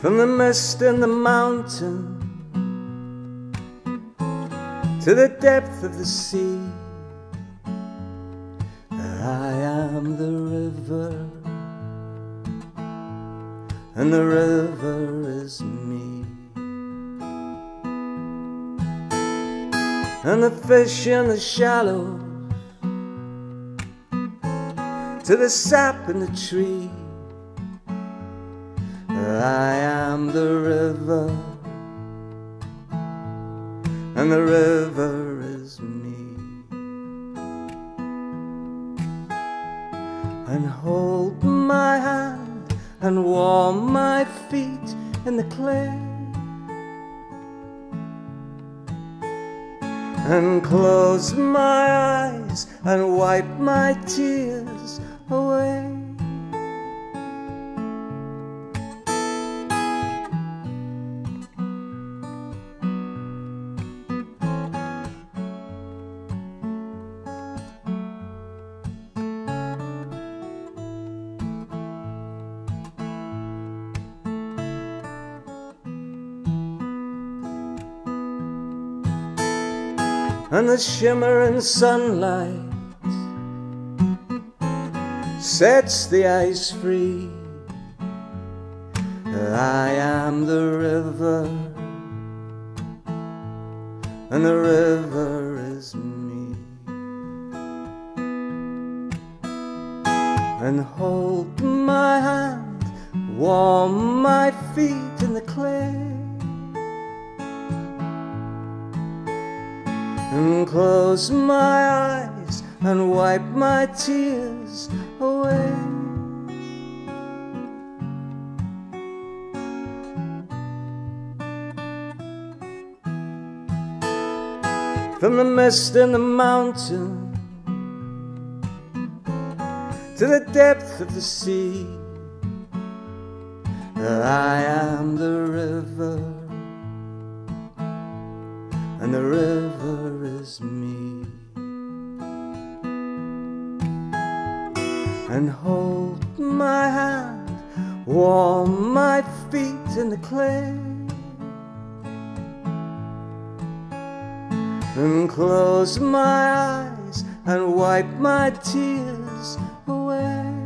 from the mist in the mountain to the depth of the sea. I am the river, and the river is me. And the fish in the shallows to the sap in the tree. I am the river, and the river is me. And hold my hand and warm my feet in the clay. And close my eyes and wipe my tears away. And the shimmering sunlight sets the ice free. I am the river, and the river is me. And hold my hand, warm my feet in the clay. And close my eyes and wipe my tears away. From the mist in the mountain to the depth of the sea, I am the and the river is me. And hold my hand, warm my feet in the clay, and close my eyes and wipe my tears away.